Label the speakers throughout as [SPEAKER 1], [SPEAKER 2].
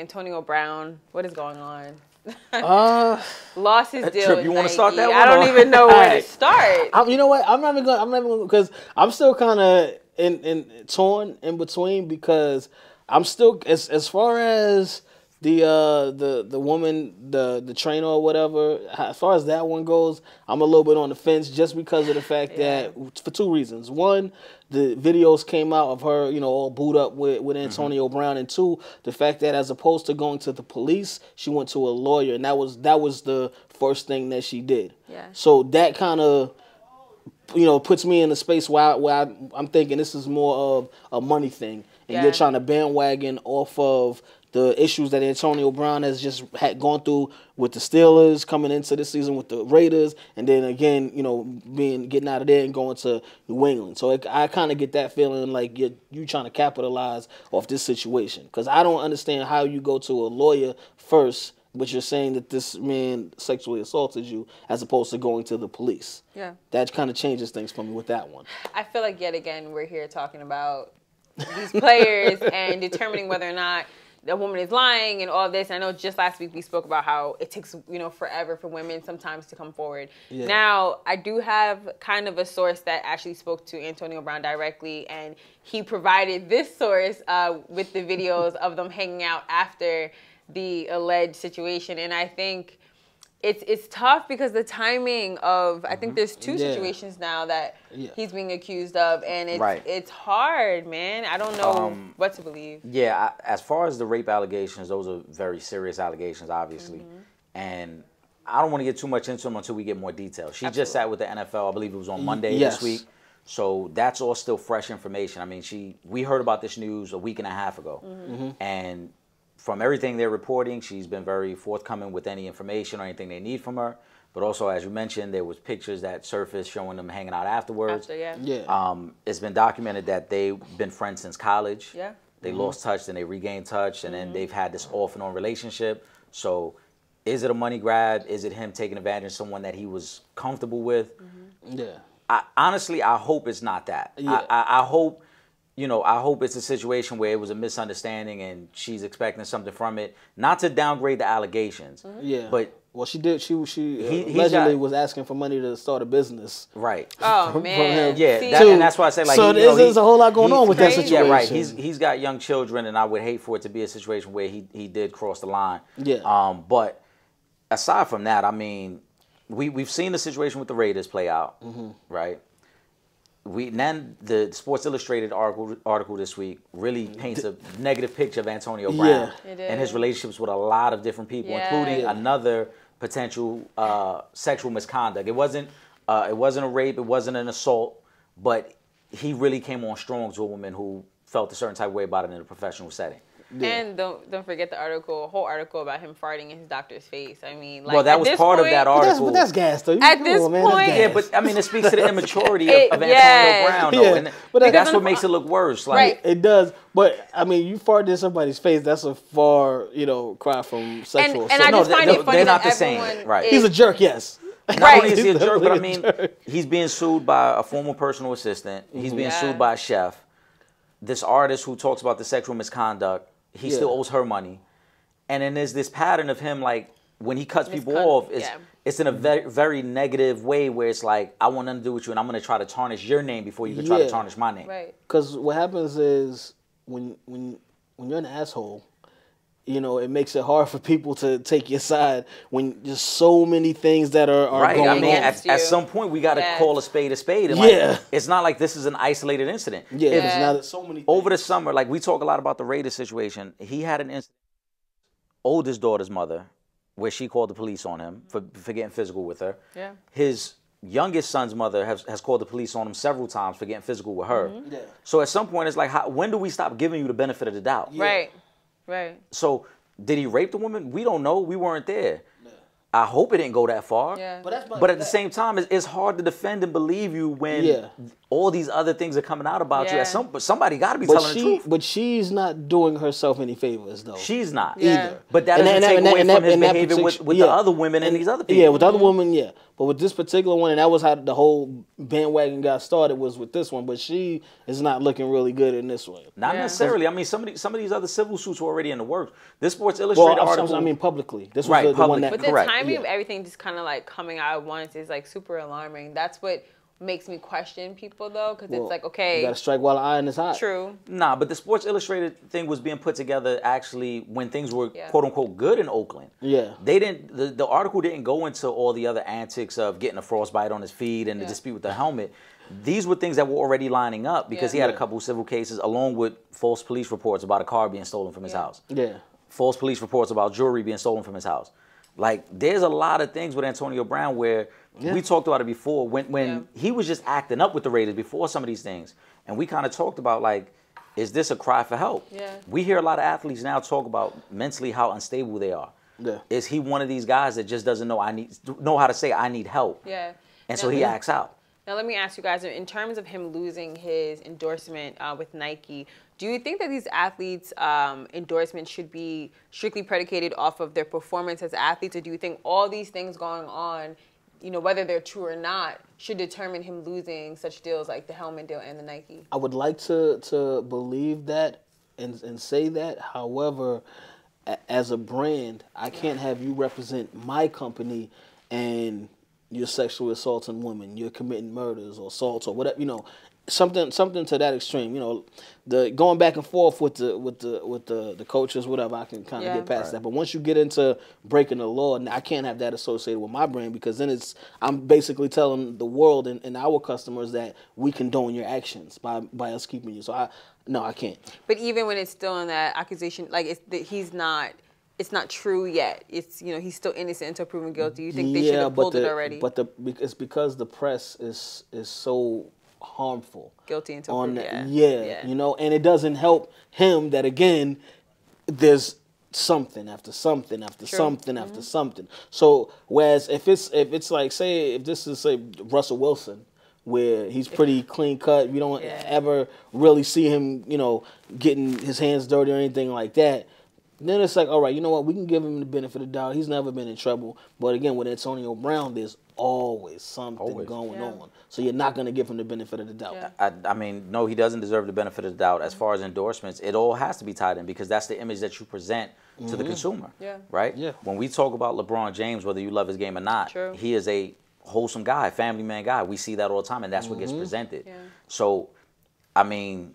[SPEAKER 1] Antonio Brown. What is going on?
[SPEAKER 2] Uh,
[SPEAKER 1] Lost his deal.
[SPEAKER 3] Trip, you wanna start that? One I
[SPEAKER 1] don't
[SPEAKER 3] or-
[SPEAKER 1] even know where to start.
[SPEAKER 2] I'm, you know what? I'm not even going. I'm not even because I'm still kind of in, in torn in between because I'm still as as far as the uh the the woman the the trainer or whatever as far as that one goes i'm a little bit on the fence just because of the fact that for two reasons. One the videos came out of her you know all booed up with, with antonio brown and two the fact that as opposed to going to the police she went to a lawyer and that was that was the first thing that she did.
[SPEAKER 1] Yeah.
[SPEAKER 2] so that kind of you know puts me in a space where, I, where I, I'm thinking this is more of a money thing, and
[SPEAKER 1] Yeah.
[SPEAKER 2] you're trying to bandwagon off of the issues that Antonio Brown has just had gone through with the Steelers coming into this season with the Raiders, and then again, you know, being getting out of there and going to New England. So it, I kind of get that feeling like you're you trying to capitalize off this situation because I don't understand how you go to a lawyer first. But you're saying that this man sexually assaulted you as opposed to going to the police
[SPEAKER 1] Yeah.
[SPEAKER 2] that kind of changes things for me with that one.
[SPEAKER 1] I feel like yet again we're here talking about these players and determining whether or not the woman is lying and all this. I know just last week we spoke about how it takes you know forever for women sometimes to come forward.
[SPEAKER 2] Yeah.
[SPEAKER 1] Now I do have kind of a source that actually spoke to Antonio Brown directly, and he provided this source uh, with the videos of them hanging out after the alleged situation, and I think. It's, it's tough because the timing of I think there's two
[SPEAKER 2] Yeah.
[SPEAKER 1] situations now that
[SPEAKER 2] Yeah.
[SPEAKER 1] he's being accused of, and it's
[SPEAKER 3] Right.
[SPEAKER 1] it's hard, man. I don't know
[SPEAKER 3] Um,
[SPEAKER 1] what to believe.
[SPEAKER 3] Yeah, I, as far as the rape allegations, those are very serious allegations, obviously,
[SPEAKER 1] Mm-hmm.
[SPEAKER 3] and I don't want to get too much into them until we get more details. She just sat with the NFL, I believe it was on Monday
[SPEAKER 2] yes.
[SPEAKER 3] this week, so that's all still fresh information. I mean, she we heard about this news a week and a half ago,
[SPEAKER 1] Mm-hmm.
[SPEAKER 3] and from everything they're reporting, she's been very forthcoming with any information or anything they need from her. But also, as you mentioned, there was pictures that surfaced showing them hanging out afterwards.
[SPEAKER 1] After, yeah.
[SPEAKER 2] Yeah.
[SPEAKER 3] Um, it's been documented that they've been friends since college.
[SPEAKER 1] Yeah.
[SPEAKER 3] They lost touch, then they regained touch, and then they've had this off and on relationship. So, is it a money grab? Is it him taking advantage of someone that he was comfortable with?
[SPEAKER 2] Yeah.
[SPEAKER 3] I, honestly, I hope it's not that.
[SPEAKER 2] Yeah.
[SPEAKER 3] I, I, I hope, you know, I hope it's a situation where it was a misunderstanding and she's expecting something from it. Not to downgrade the allegations,
[SPEAKER 2] Yeah.
[SPEAKER 3] but
[SPEAKER 2] well, she did. She she uh,
[SPEAKER 3] He-
[SPEAKER 2] allegedly
[SPEAKER 3] got-
[SPEAKER 2] was asking for money to start a business.
[SPEAKER 3] right.
[SPEAKER 1] Oh
[SPEAKER 2] from
[SPEAKER 1] man,
[SPEAKER 2] him.
[SPEAKER 3] Yeah,
[SPEAKER 1] See,
[SPEAKER 3] that, and that's why I say like
[SPEAKER 2] So
[SPEAKER 3] he,
[SPEAKER 2] there's-
[SPEAKER 3] know,
[SPEAKER 2] there's a whole lot going
[SPEAKER 3] he-
[SPEAKER 2] on with that situation.
[SPEAKER 3] Yeah, right. He's he's got young children, and I would hate for it to be a situation where he he did cross the line.
[SPEAKER 2] Yeah.
[SPEAKER 3] Um, but aside from that, I mean, we we've seen the situation with the Raiders play out,
[SPEAKER 2] Mm-hmm.
[SPEAKER 3] right? We then the Sports Illustrated article article this week really paints a negative picture of Antonio Brown
[SPEAKER 2] Yeah.
[SPEAKER 3] And his relationships with a lot of different people,
[SPEAKER 1] Yeah.
[SPEAKER 3] including
[SPEAKER 2] Yeah.
[SPEAKER 3] another potential uh, sexual misconduct. It wasn't uh, it wasn't a rape, it wasn't an assault, but he really came on strong to a woman who felt a certain type of way about it in a professional setting.
[SPEAKER 1] And don't don't forget the article, a whole article about him farting in his doctor's face. I mean, like
[SPEAKER 3] well, that
[SPEAKER 1] at
[SPEAKER 3] was
[SPEAKER 1] this
[SPEAKER 3] part of
[SPEAKER 1] point-
[SPEAKER 3] that
[SPEAKER 2] But that's,
[SPEAKER 3] article.
[SPEAKER 2] but that's gas though. You-
[SPEAKER 1] At this
[SPEAKER 2] on, man, that's
[SPEAKER 1] point-
[SPEAKER 2] gas.
[SPEAKER 3] yeah, but I mean, it speaks to the immaturity
[SPEAKER 1] It-
[SPEAKER 3] of, of
[SPEAKER 1] yeah.
[SPEAKER 3] Antonio Brown, though,
[SPEAKER 2] Yeah,
[SPEAKER 3] and
[SPEAKER 2] but that's-
[SPEAKER 3] that's what makes it look worse. Like,
[SPEAKER 1] Right.
[SPEAKER 2] It does, but I mean, you fart in somebody's face. That's a far, you know, cry from
[SPEAKER 1] And,
[SPEAKER 2] sexual
[SPEAKER 1] and I
[SPEAKER 2] assault.
[SPEAKER 3] No,
[SPEAKER 1] just
[SPEAKER 3] they-
[SPEAKER 1] find
[SPEAKER 3] they-
[SPEAKER 1] it funny
[SPEAKER 3] they're
[SPEAKER 1] that
[SPEAKER 3] not the same, right.
[SPEAKER 1] is-
[SPEAKER 2] He's a jerk, yes.
[SPEAKER 3] Not
[SPEAKER 1] Right.
[SPEAKER 3] only is he a
[SPEAKER 2] He's
[SPEAKER 3] jerk, but I mean, he's being sued by a former personal assistant. He's being
[SPEAKER 1] Yeah.
[SPEAKER 3] sued by a chef. This artist who talks about the sexual misconduct, he
[SPEAKER 2] Yeah.
[SPEAKER 3] still owes her money. And then there's this pattern of him like when he cuts people
[SPEAKER 1] Miscon-
[SPEAKER 3] off, it's
[SPEAKER 1] yeah.
[SPEAKER 3] it's in a very very negative way where it's like I want nothing to do with you, and I'm gonna try to tarnish your name before you can try to tarnish my name.
[SPEAKER 1] right.
[SPEAKER 2] Because what happens is when when when you're an asshole, you know, it makes it hard for people to take your side when there's so many things that are, are
[SPEAKER 3] Right.
[SPEAKER 2] going
[SPEAKER 3] I mean,
[SPEAKER 2] on.
[SPEAKER 3] At, at some point we got to
[SPEAKER 1] Yes.
[SPEAKER 3] call a spade a spade. And like,
[SPEAKER 2] Yeah.
[SPEAKER 3] it's not like this is an isolated incident.
[SPEAKER 2] yeah,
[SPEAKER 3] If-
[SPEAKER 2] it's
[SPEAKER 1] Yeah.
[SPEAKER 2] not so many.
[SPEAKER 3] over the summer, like we talk a lot about the Raiders situation. He had an incident. Oldest daughter's mother, where she called the police on him for, for getting physical with her.
[SPEAKER 1] Yeah.
[SPEAKER 3] His youngest son's mother has, has called the police on him several times for getting physical with her.
[SPEAKER 1] Mm-hmm.
[SPEAKER 2] Yeah.
[SPEAKER 3] So at some point, it's like, how, when do we stop giving you the benefit of the doubt?
[SPEAKER 1] Right. Right.
[SPEAKER 3] So did he rape the woman? We don't know. We weren't there. I hope it didn't go that far.
[SPEAKER 1] Yeah.
[SPEAKER 2] But that's
[SPEAKER 3] But at the same time, it's, it's hard to defend and believe you when
[SPEAKER 2] Yeah.
[SPEAKER 3] All these other things are coming out about you.
[SPEAKER 1] Yeah.
[SPEAKER 3] At some, but somebody got to be
[SPEAKER 2] But
[SPEAKER 3] telling
[SPEAKER 2] she,
[SPEAKER 3] the truth.
[SPEAKER 2] but she's not doing herself any favors though.
[SPEAKER 3] She's not
[SPEAKER 1] Yeah.
[SPEAKER 2] either.
[SPEAKER 3] But that
[SPEAKER 2] And
[SPEAKER 3] doesn't
[SPEAKER 2] that-
[SPEAKER 3] take
[SPEAKER 2] and that-
[SPEAKER 3] away
[SPEAKER 2] and
[SPEAKER 3] from
[SPEAKER 2] that-
[SPEAKER 3] his
[SPEAKER 2] and that
[SPEAKER 3] behavior with, with
[SPEAKER 2] yeah.
[SPEAKER 3] the other women and, these other people.
[SPEAKER 2] Yeah, with the other woman, yeah. But with this particular one, and that was how the whole bandwagon got started was with this one. But she is not looking really good in this one.
[SPEAKER 3] Not
[SPEAKER 1] Yeah.
[SPEAKER 3] necessarily. I mean, some of, these, some of these other civil suits were already in the works. This Sports Illustrated
[SPEAKER 2] I'm,
[SPEAKER 3] article.
[SPEAKER 2] I mean publicly. This was
[SPEAKER 3] Right,
[SPEAKER 2] the, the one that.
[SPEAKER 1] But the
[SPEAKER 3] Correct.
[SPEAKER 1] timing of everything just kind of like coming out at once is like super alarming. That's what makes me question people though, because
[SPEAKER 2] well,
[SPEAKER 1] it's like
[SPEAKER 2] You
[SPEAKER 1] okay,
[SPEAKER 2] got to strike while the iron is hot.
[SPEAKER 1] true,
[SPEAKER 3] Nah, but the Sports Illustrated thing was being put together actually when things were
[SPEAKER 1] Yeah.
[SPEAKER 3] quote unquote good in Oakland.
[SPEAKER 2] Yeah.
[SPEAKER 3] They didn't the, the article didn't go into all the other antics of getting a frostbite on his feet and the dispute with the helmet. These were things that were already lining up because
[SPEAKER 1] Yeah.
[SPEAKER 3] he had a
[SPEAKER 2] Yeah.
[SPEAKER 3] couple civil cases along with false police reports about a car being stolen from his
[SPEAKER 1] Yeah.
[SPEAKER 3] house.
[SPEAKER 2] Yeah.
[SPEAKER 3] false police reports about jewelry being stolen from his house. Like there's a lot of things with Antonio Brown where
[SPEAKER 2] Yeah.
[SPEAKER 3] we talked about it before when when
[SPEAKER 1] Yeah.
[SPEAKER 3] he was just acting up with the Raiders before some of these things, and we kind of talked about like, is this a cry for help?
[SPEAKER 1] Yeah.
[SPEAKER 3] We hear a lot of athletes now talk about mentally how unstable they are.
[SPEAKER 2] Yeah.
[SPEAKER 3] Is he one of these guys that just doesn't know I need know how to say I need help,
[SPEAKER 1] yeah.
[SPEAKER 3] and so
[SPEAKER 1] Now-
[SPEAKER 3] he acts out?
[SPEAKER 1] Now, let me ask you guys in terms of him losing his endorsement uh, with Nike, do you think that these athletes' um, endorsements should be strictly predicated off of their performance as athletes, or do you think all these things going on, you know, whether they're true or not, should determine him losing such deals like the helmet deal and the Nike?
[SPEAKER 2] I would like to to believe that and and say that. However, a, as a brand, I can't have you represent my company and you're sexually assaulting women, you're committing murders or assaults or whatever, you know, something something to that extreme. You know, the going back and forth with the with the with the the coaches, whatever. I can kind of
[SPEAKER 1] Yeah.
[SPEAKER 2] get past that. But once you get into breaking the law, I can't have that associated with my brand because then it's I'm basically telling the world and, and our customers that we condone your actions by by us keeping you. So I no, I can't.
[SPEAKER 1] But even when it's still in that accusation, like it's that he's not. It's not true yet. It's you know he's still innocent until proven guilty. You think they should have pulled
[SPEAKER 2] the,
[SPEAKER 1] it already?
[SPEAKER 2] But the it's because the press is is so harmful.
[SPEAKER 1] Guilty until
[SPEAKER 2] on
[SPEAKER 1] proven. Yeah.
[SPEAKER 2] Yeah,
[SPEAKER 1] Yeah.
[SPEAKER 2] you know, and it doesn't help him that again. There's something after something after
[SPEAKER 1] True.
[SPEAKER 2] something
[SPEAKER 1] Mm-hmm.
[SPEAKER 2] after something. So whereas if it's if it's like say if this is say Russell Wilson. Where he's pretty clean cut, we don't
[SPEAKER 1] Yeah.
[SPEAKER 2] ever really see him, you know, getting his hands dirty or anything like that. Then it's like, all right, you know what? We can give him the benefit of the doubt. He's never been in trouble. But again, with Antonio Brown, there's always something
[SPEAKER 3] Always.
[SPEAKER 2] going
[SPEAKER 1] Yeah.
[SPEAKER 2] on. So you're not going to give him the benefit of the doubt.
[SPEAKER 1] Yeah.
[SPEAKER 3] I, I mean, no, he doesn't deserve the benefit of the doubt. As mm-hmm. far as endorsements, it all has to be tied in because that's the image that you present to the mm-hmm. consumer.
[SPEAKER 1] Yeah.
[SPEAKER 3] Right?
[SPEAKER 2] Yeah.
[SPEAKER 3] When we talk about LeBron James, whether you love his game or not,
[SPEAKER 1] True.
[SPEAKER 3] he is a wholesome guy, family man guy. We see that all the time, and that's what gets mm-hmm. presented.
[SPEAKER 1] Yeah.
[SPEAKER 3] So, I mean,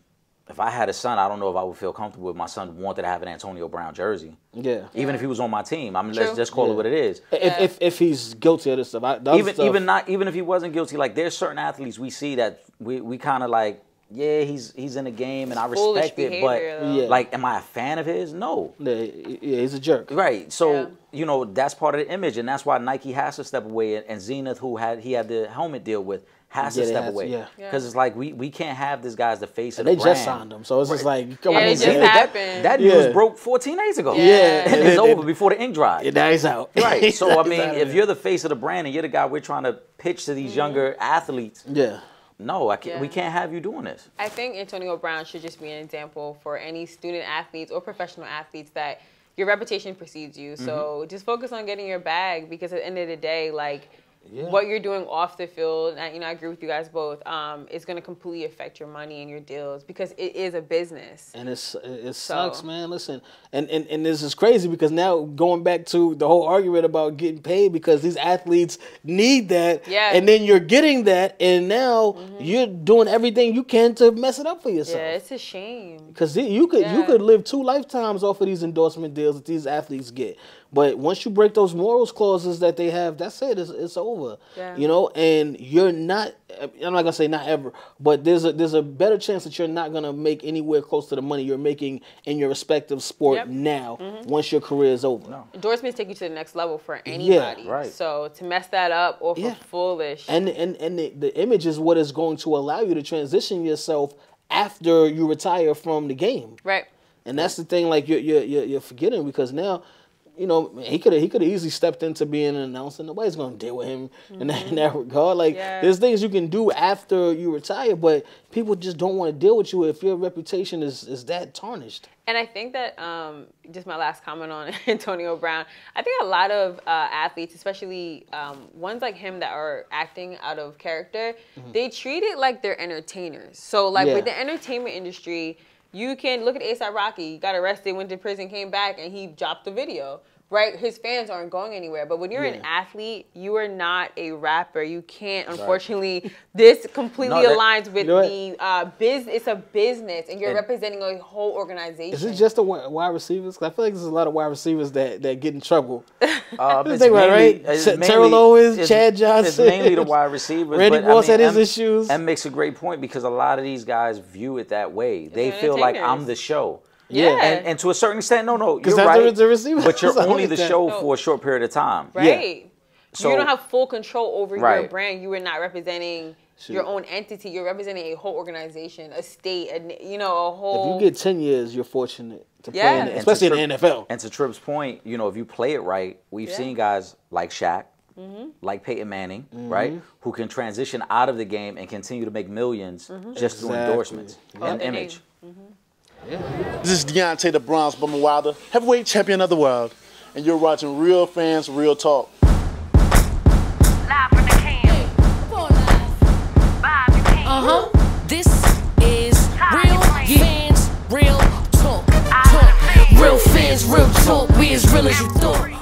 [SPEAKER 3] if I had a son, I don't know if I would feel comfortable if my son wanted to have an Antonio Brown jersey.
[SPEAKER 2] Yeah.
[SPEAKER 3] Even if he was on my team, I mean,
[SPEAKER 1] True.
[SPEAKER 3] let's just call
[SPEAKER 2] Yeah.
[SPEAKER 3] it what it is.
[SPEAKER 2] If,
[SPEAKER 1] Yeah.
[SPEAKER 2] if if he's guilty of this stuff, I,
[SPEAKER 3] even
[SPEAKER 2] stuff,
[SPEAKER 3] even not even if he wasn't guilty, like there's certain athletes we see that we, we kind of like, yeah, he's he's in the game and I
[SPEAKER 1] Foolish
[SPEAKER 3] respect it, but
[SPEAKER 1] behavior, though.
[SPEAKER 2] Yeah.
[SPEAKER 3] like, am I a fan of his? No.
[SPEAKER 2] yeah, yeah, he's a jerk.
[SPEAKER 3] Right. So
[SPEAKER 1] Yeah.
[SPEAKER 3] you know that's part of the image, and that's why Nike has to step away, and Zenith, who had he had the helmet deal with, has
[SPEAKER 2] Yeah,
[SPEAKER 3] to step
[SPEAKER 2] had to,
[SPEAKER 3] away.
[SPEAKER 2] yeah.
[SPEAKER 1] Yeah.
[SPEAKER 3] Because it's like we we can't have this guy as the face
[SPEAKER 2] And
[SPEAKER 3] of
[SPEAKER 2] they
[SPEAKER 3] the brand.
[SPEAKER 2] just signed him, so it's just like, come
[SPEAKER 1] Yeah,
[SPEAKER 2] on,
[SPEAKER 1] it
[SPEAKER 2] man.
[SPEAKER 1] just
[SPEAKER 3] Zenith, that,
[SPEAKER 1] happened.
[SPEAKER 3] that news
[SPEAKER 2] Yeah.
[SPEAKER 3] broke 14 days ago.
[SPEAKER 1] Yeah.
[SPEAKER 2] Yeah,
[SPEAKER 3] and it's over before the ink dried.
[SPEAKER 2] Yeah, now he's out.
[SPEAKER 3] Right. So I mean, if you're the face of the brand and you're the guy we're trying to pitch to these
[SPEAKER 1] Mm-hmm.
[SPEAKER 3] younger athletes,
[SPEAKER 2] yeah,
[SPEAKER 3] no, I can't, we can't have you doing this.
[SPEAKER 1] I think Antonio Brown should just be an example for any student athletes or professional athletes that your reputation precedes you. So
[SPEAKER 3] Mm-hmm.
[SPEAKER 1] just focus on getting your bag because at the end of the day, like
[SPEAKER 2] Yeah.
[SPEAKER 1] what you're doing off the field, and you know, I agree with you guys both. Um, is going to completely affect your money and your deals because it is a business.
[SPEAKER 2] and it's it sucks,
[SPEAKER 1] So-
[SPEAKER 2] man. Listen, and, and and this is crazy because now going back to the whole argument about getting paid because these athletes need that,
[SPEAKER 1] Yeah. Mm-hmm.
[SPEAKER 2] and then you're getting that, and now you're doing everything you can to mess it up for yourself.
[SPEAKER 1] Yeah, it's a shame.
[SPEAKER 2] Because you could you could live two lifetimes off of these endorsement deals that these athletes get. But once you break those morals clauses that they have, that's it. It's, it's over.
[SPEAKER 1] Yeah.
[SPEAKER 2] You know, and you're not. I'm not gonna say not ever, but there's a there's a better chance that you're not gonna make anywhere close to the money you're making in your respective sport
[SPEAKER 1] Yep. Mm-hmm.
[SPEAKER 2] now. Once your career is over.
[SPEAKER 1] Endorsements take you to the next level for anybody.
[SPEAKER 3] Yeah, right.
[SPEAKER 1] So to mess that up or for
[SPEAKER 2] Yeah.
[SPEAKER 1] foolish.
[SPEAKER 2] And and and the, the image is what is going to allow you to transition yourself after you retire from the game.
[SPEAKER 1] right.
[SPEAKER 2] And that's the thing, like you're you're you're, you're forgetting because now, you know, he could have he could have easily stepped into being an announcer. Nobody's gonna deal with him in, that, in that regard. Like
[SPEAKER 1] Yeah.
[SPEAKER 2] there's things you can do after you retire, but people just don't want to deal with you if your reputation is is that tarnished.
[SPEAKER 1] And I think that um, just my last comment on Antonio Brown. I think a lot of uh, athletes, especially um, ones like him that are acting out of character, they treat it like they're entertainers. So, like
[SPEAKER 2] Yeah.
[SPEAKER 1] with the entertainment industry, you can look at ASAP Rocky. Got arrested, went to prison, came back, and he dropped the video. Right, his fans aren't going anywhere. But when you're an athlete, you are not a rapper. You can't, unfortunately. This completely
[SPEAKER 3] No, that-
[SPEAKER 1] aligns with
[SPEAKER 2] You know
[SPEAKER 1] the uh, biz. It's a business, and you're
[SPEAKER 3] And-
[SPEAKER 1] representing a whole organization.
[SPEAKER 2] Is it just the wide receivers? Cause I feel like there's a lot of wide receivers that, that get in trouble.
[SPEAKER 3] Uh, it's
[SPEAKER 2] think about it,
[SPEAKER 3] mainly-
[SPEAKER 2] right?
[SPEAKER 3] it's
[SPEAKER 2] Ter-
[SPEAKER 3] mainly-
[SPEAKER 2] Terrell Owens,
[SPEAKER 3] it's-
[SPEAKER 2] Chad
[SPEAKER 3] It's
[SPEAKER 2] Johnson.
[SPEAKER 3] mainly the wide receivers.
[SPEAKER 2] Randy
[SPEAKER 3] but, I
[SPEAKER 2] Moss
[SPEAKER 3] mean,
[SPEAKER 2] had his
[SPEAKER 3] M-
[SPEAKER 2] issues.
[SPEAKER 3] M makes a great point because a lot of these guys view it that way. They feel like I'm the show.
[SPEAKER 1] Yeah.
[SPEAKER 3] And, and to a certain extent, no, no, you're
[SPEAKER 2] that's
[SPEAKER 3] right.
[SPEAKER 2] the- the receiver.
[SPEAKER 3] But you're only the show
[SPEAKER 1] that.
[SPEAKER 3] for a short period of time.
[SPEAKER 1] Right.
[SPEAKER 3] So-
[SPEAKER 1] you don't have full control over your brand. You are not representing your own entity. You're representing a whole organization, a state, a, you know, a whole.
[SPEAKER 2] If you get ten years, you're fortunate to play,
[SPEAKER 1] Yeah.
[SPEAKER 2] in,
[SPEAKER 1] And
[SPEAKER 2] especially
[SPEAKER 3] to
[SPEAKER 2] in the NFL.
[SPEAKER 3] And to Trip's point, you know, if you play it right, we've
[SPEAKER 1] Yeah.
[SPEAKER 3] seen guys like Shaq,
[SPEAKER 1] Mm-hmm.
[SPEAKER 3] like Peyton Manning, mm-hmm. right, who can transition out of the game and continue to make 1000000s mm-hmm. just through endorsements
[SPEAKER 1] Call
[SPEAKER 3] and
[SPEAKER 1] their name.
[SPEAKER 3] image.
[SPEAKER 4] This is Deontay the Bronze Bomber Wilder, heavyweight champion of the world, and you're watching Real Fans Real Talk.
[SPEAKER 5] Live from the can. Vibe you can.
[SPEAKER 6] Uh huh. This is real fans, real talk. Talk. Real fans, real talk. We as real as you thought.